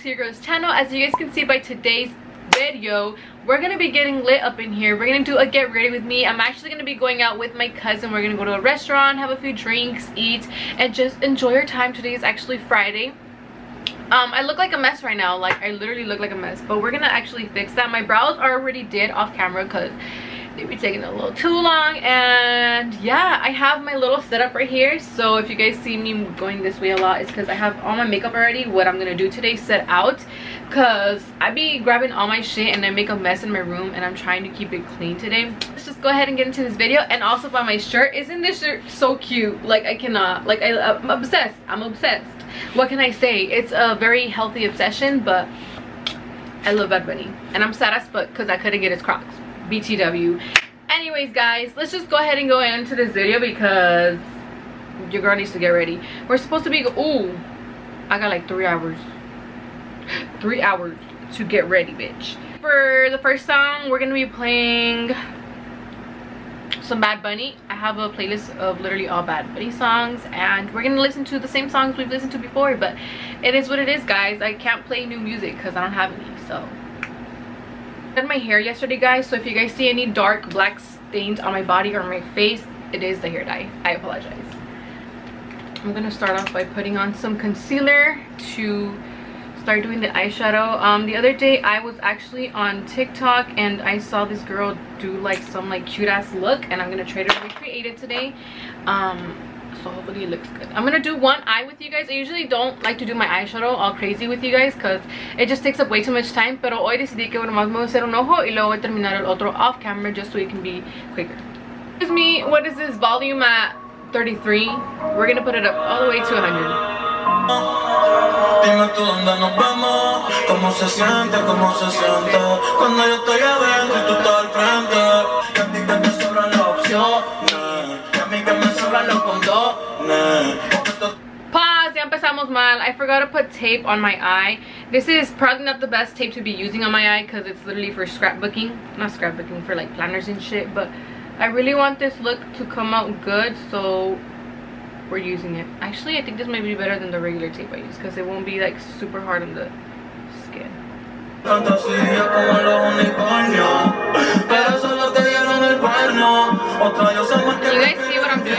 to your girl's channel. As you guys can see by today's video we're gonna be getting lit up in here. We're gonna do a get ready with me. I'm actually gonna be going out with my cousin. We're gonna go to a restaurant have a few drinks eat and just enjoy our time. Today is actually friday. Um i look like a mess right now. Like i literally look like a mess. But we're gonna actually fix that. My brows are already did off camera because they be taking a little too long and yeah i have my little setup right here. So if you guys see me going this way a lot it's because i have all my makeup already what i'm gonna do today set out. Because i be grabbing all my shit and i make a mess in my room and i'm trying to keep it clean today. Let's just go ahead and get into this video and also by my shirt. Isn't this shirt so cute? Like i cannot like I, i'm obsessed. I'm obsessed. What can i say? It's a very healthy obsession but i love bad bunny and i'm sad as fuck because i couldn't get his crocs btw anyways guys let's just go ahead and go into this video because your girl needs to get ready. We're supposed to be oh i got like three hours. Three hours to get ready bitch. For the first song we're gonna be playing some bad bunny. I have a playlist of literally all bad bunny songs and we're gonna listen to the same songs we've listened to before but it is what it is guys. I can't play new music because i don't have any so did my hair yesterday guys so if you guys see any dark black stains on my body or my face it is the hair dye. I apologize. I'm gonna start off by putting on some concealer to start doing the eyeshadow. Um the other day i was actually on tiktok and i saw this girl do like some like cute ass look and i'm gonna try to recreate it today. Um so hopefully it looks good. I'm gonna do one eye with you guys. I usually don't like to do my eyeshadow all crazy with you guys because it just takes up way too much time pero hoy decidí que bueno más me voy a hacer un ojo y luego voy a terminar el otro off camera just so it can be quicker. Excuse me what is this volume at 33 we're gonna put it up all the way to 100 Mal. I forgot to put tape on my eye. This is probably not the best tape to be using on my eye because it's literally for scrapbooking. Not scrapbooking, for like planners and shit. But I really want this look to come out good, so we're using it. Actually, I think this might be better than the regular tape I use because it won't be like super hard on the skin. You guys see what I'm doing?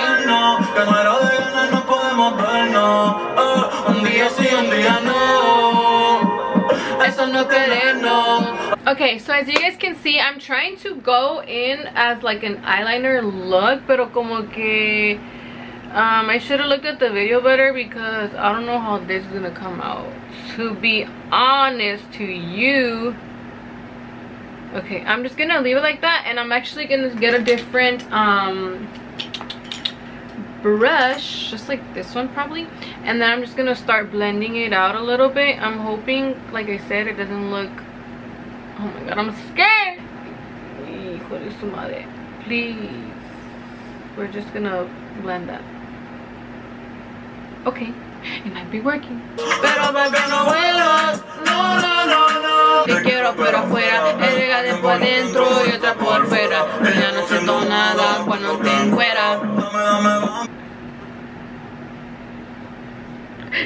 Okay, so as you guys can see, I'm trying to go in as like an eyeliner look, pero como que um, I should have looked at the video better because I don't know how this is gonna come out. To be honest to you, okay, I'm just gonna leave it like that, and I'm actually gonna get a different um brush just like this one probably and then i'm just gonna start blending it out a little bit i'm hoping like i said it doesn't look oh my god i'm scared. Please. We're just gonna blend that. Okay it might be working. Pero bebé no vuelas no no no no. Te quiero pero afuera erga después dentro y otra por fuera. Ya no siento nada cuando te encuera.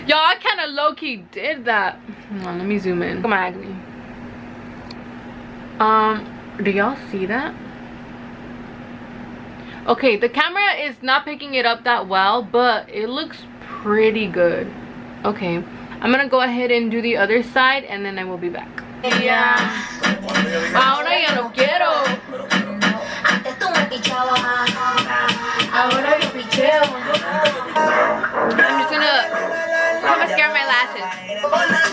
Y'all, I kind of low-key did that. On, let me zoom in. Look at my acne. Um, do y'all see that? Okay, the camera is not picking it up that well, but it looks pretty good. Okay, I'm gonna go ahead and do the other side and then I will be back. Yeah. Ahora ya no quiero. Ahora yo picheo. I'm just gonna mascara my lashes.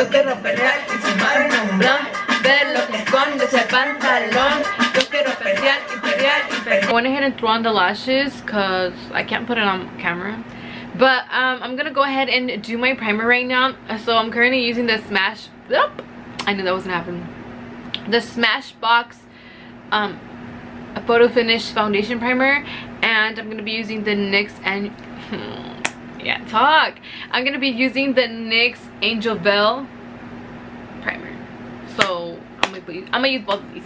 Yo quiero pelear y fumar un blunt. Ver lo que esconde ese pantalón. Yo quiero pelear, imperial, imperial. I went ahead and threw on the lashes because I can't put it on camera. But um, I'm gonna go ahead and do my primer right now. So I'm currently using the Smash. Oop, I knew that was gonna happen. The Smashbox um, Photo Finish Foundation Primer, and I'm gonna be using the NYX and yeah, talk. I'm gonna be using the NYX Angel Veil primer. So I'm gonna, use, I'm gonna use both of these.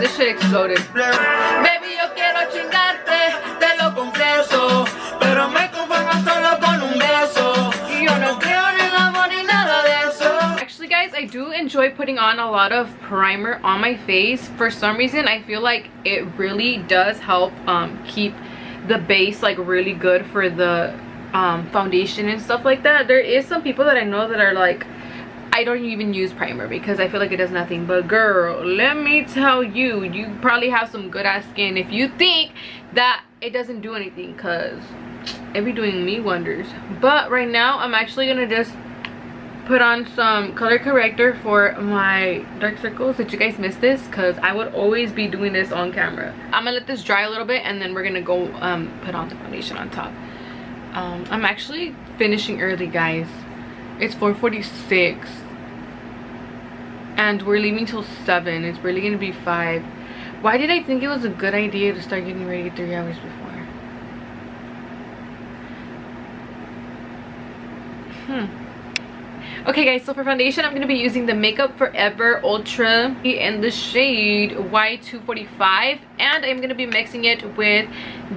This shit exploded. Do enjoy putting on a lot of primer on my face. For some reason, I feel like it really does help um, keep the base like really good for the um, foundation and stuff like that. There is some people that I know that are like, I don't even use primer because I feel like it does nothing. But girl, let me tell you, you probably have some good ass skin if you think that it doesn't do anything because it be doing me wonders. But right now, I'm actually going to just put on some color corrector for my dark circles did you guys miss this because i would always be doing this on camera. I'm gonna let this dry a little bit and then we're gonna go um, put on the foundation on top. Um, i'm actually finishing early guys. It's 4:46, and we're leaving till 7 it's really gonna be 5 why did i think it was a good idea to start getting ready three hours before? Hmm okay guys so for foundation i'm going to be using the makeup forever ultra in the shade y245 and i'm going to be mixing it with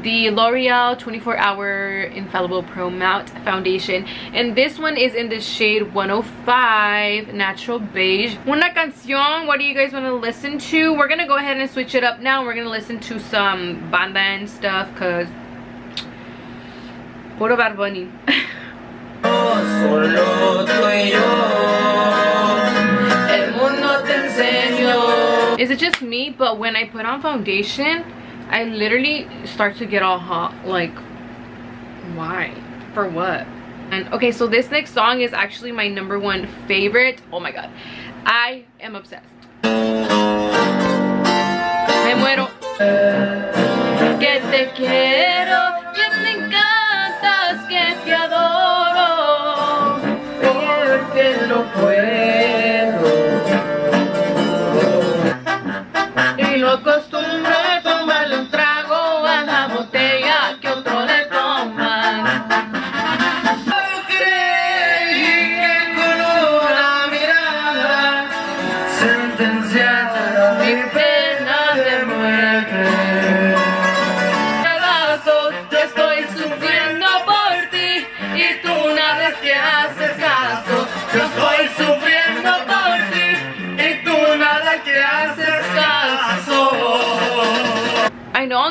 the l'oreal 24 hour infallible pro matte foundation. And this one is in the shade 105 natural beige. Una canción what do you guys want to listen to? We're gonna go ahead and switch it up now. We're gonna listen to some banda and stuff because what about bunny Is it just me? But when I put on foundation, I literally start to get all hot. Like, why? For what? And okay, so this next song is actually my number one favorite. Oh my god. I am obsessed. Me muero. Que te quiero, que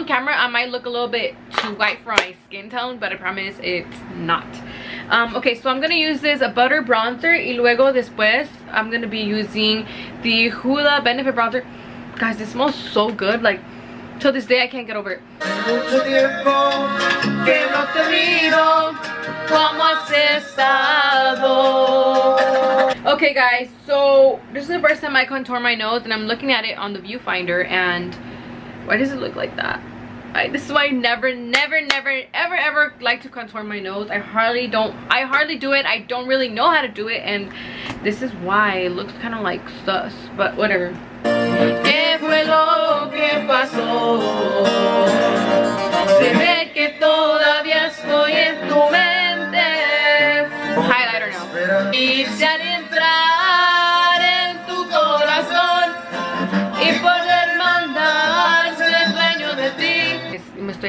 camera I might look a little bit too white for my skin tone, but I promise it's not. Um, okay, so I'm gonna use this a butter bronzer y luego después I'm gonna be using the Hoola Benefit Bronzer. Guys, this smells so good. Like, till this day I can't get over it. Okay guys, so this is the first time I contour my nose and I'm looking at it on the viewfinder and why does it look like that? I, this is why I never, never, never, ever, ever like to contour my nose. I hardly don't, I hardly do it. I don't really know how to do it and this is why it looks kind of like sus, but whatever. ¿Qué fue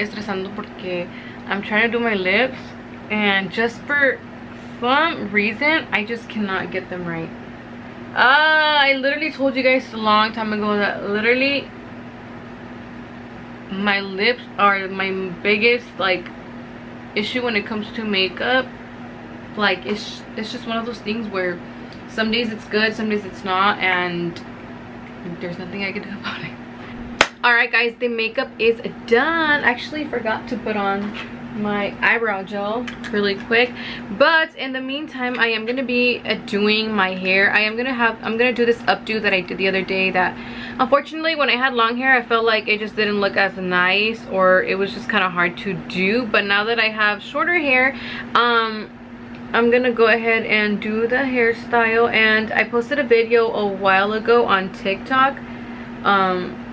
estoy estresando porque I'm trying to do my lips and just for some reason I just cannot get them right. Ah, I literally told you guys a long time ago that literally my lips are my biggest like issue when it comes to makeup. Like it's it's just one of those things where some days it's good, some days it's not, and there's nothing I can do about it. Alright guys, the makeup is done. I actually forgot to put on my eyebrow gel really quick. But in the meantime i am gonna be uh, doing my hair. I am gonna have i'm gonna do this updo that i did the other day that unfortunately when i had long hair i felt like it just didn't look as nice or it was just kind of hard to do. But now that i have shorter hair um i'm gonna go ahead and do the hairstyle. And i posted a video a while ago on tiktok um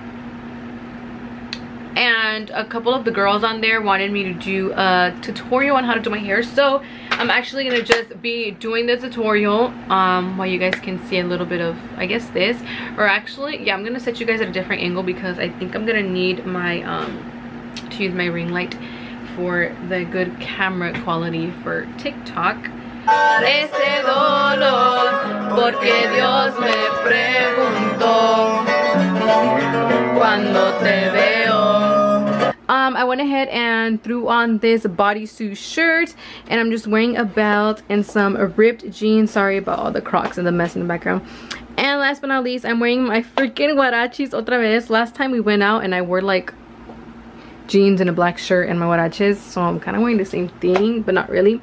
and a couple of the girls on there wanted me to do a tutorial on how to do my hair so I'm actually gonna just be doing the tutorial um, while you guys can see a little bit of, I guess this. Or actually, yeah, I'm gonna set you guys at a different angle because I think I'm gonna need my, um, to use my ring light for the good camera quality for TikTok. Cuando te veo. Um, I went ahead and threw on this bodysuit shirt and I'm just wearing a belt and some ripped jeans. Sorry about all the crocs and the mess in the background. And last but not least, I'm wearing my freaking huaraches otra vez. Last time we went out and I wore like jeans and a black shirt and my huaraches. So I'm kind of wearing the same thing, but not really.